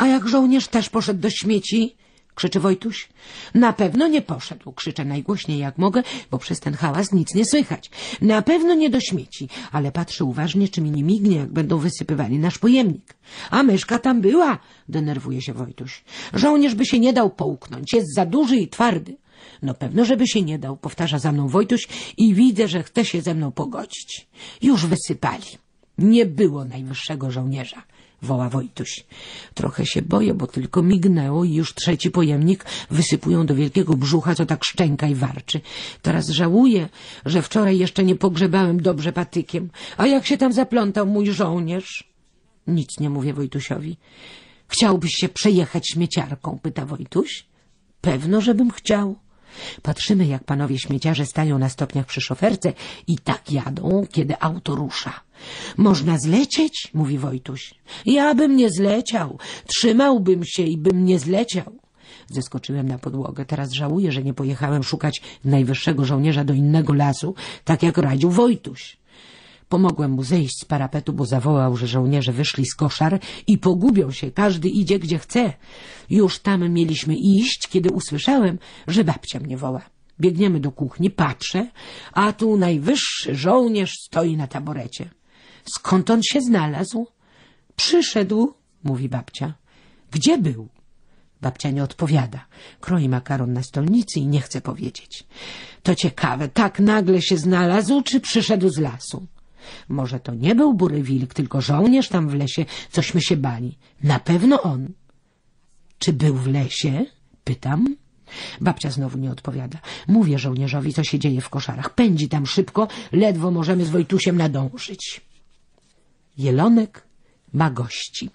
A jak żołnierz też poszedł do śmieci? krzyczy Wojtuś. Na pewno nie poszedł, krzyczę najgłośniej jak mogę, bo przez ten hałas nic nie słychać. Na pewno nie do śmieci, ale patrzę uważnie, czy mi nie mignie, jak będą wysypywali nasz pojemnik. A myszka tam była, denerwuje się Wojtuś. Żołnierz by się nie dał połknąć, jest za duży i twardy. No pewno, żeby się nie dał, powtarza za mną Wojtuś i widzę, że chce się ze mną pogodzić. Już wysypali. Nie było najwyższego żołnierza, woła Wojtuś. Trochę się boję, bo tylko mignęło i już trzeci pojemnik wysypują do wielkiego brzucha, co tak szczęka i warczy. Teraz żałuję, że wczoraj jeszcze nie pogrzebałem dobrze patykiem. A jak się tam zaplątał mój żołnierz? Nic nie mówię Wojtusiowi. Chciałbyś się przejechać śmieciarką, pyta Wojtuś. Pewno, żebym chciał. Patrzymy, jak panowie śmieciarze stają na stopniach przy szoferce i tak jadą, kiedy auto rusza. Można zlecieć, mówi Wojtuś. Ja bym nie zleciał. Trzymałbym się i bym nie zleciał. Zeskoczyłem na podłogę. Teraz żałuję, że nie pojechałem szukać najwyższego żołnierza do innego lasu, tak jak radził Wojtuś. Pomogłem mu zejść z parapetu, bo zawołał, że żołnierze wyszli z koszar i pogubią się, każdy idzie gdzie chce. Już tam mieliśmy iść, kiedy usłyszałem, że babcia mnie woła. Biegniemy do kuchni, patrzę, a tu najwyższy żołnierz stoi na taborecie. Skąd on się znalazł? Przyszedł, mówi babcia. Gdzie był? Babcia nie odpowiada. Kroi makaron na stolnicy i nie chce powiedzieć. To ciekawe, tak nagle się znalazł, czy przyszedł z lasu? Może to nie był bury wilk, tylko żołnierz tam w lesie, cośmy się bali. Na pewno on. Czy był w lesie? Pytam. Babcia znowu nie odpowiada. Mówię żołnierzowi, co się dzieje w koszarach. Pędzi tam szybko, ledwo możemy z Wojtusiem nadążyć. Jelonek ma gości.